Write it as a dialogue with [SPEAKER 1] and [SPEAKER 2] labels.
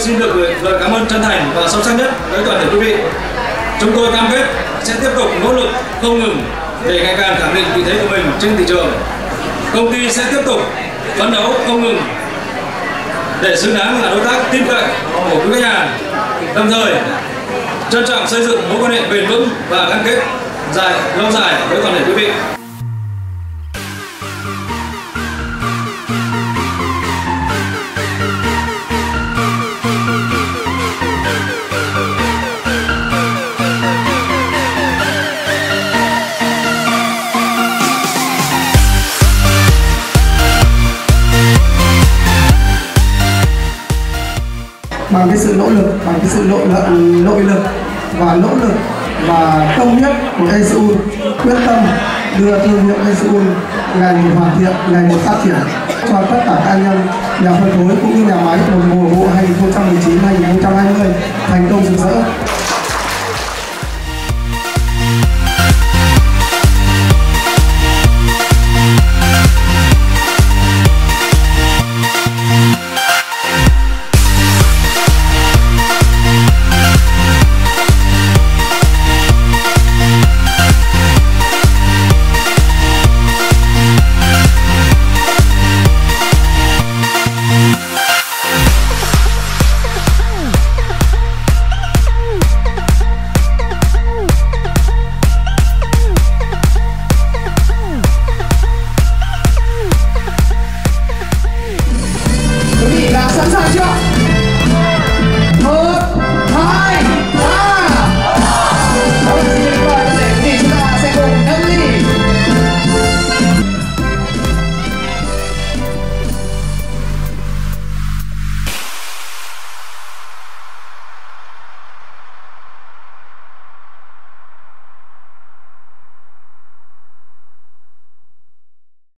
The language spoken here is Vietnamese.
[SPEAKER 1] xin được lời cảm ơn chân thành và sâu sắc nhất tới toàn thể quý vị. Chúng tôi cam kết sẽ tiếp tục nỗ lực không ngừng để ngày càng khẳng định vị thế của mình trên thị trường. Công ty sẽ tiếp tục phấn đấu không ngừng để xứng đáng là đối tác tin cậy của quý khách hàng. Đồng thời trân trọng xây dựng mối quan hệ bền vững và gắn kết dài, lâu dài với toàn thể quý vị.
[SPEAKER 2] Bằng cái sự nỗ lực, bằng cái sự nội lực nội lực và nỗ lực và tâm huyết của ECU quyết tâm đưa thương hiệu ECU ngày một hoàn thiện, ngày một phát triển cho tất cả các anh em, nhà phân phối cũng như nhà máy một mùa vụ 2019 2020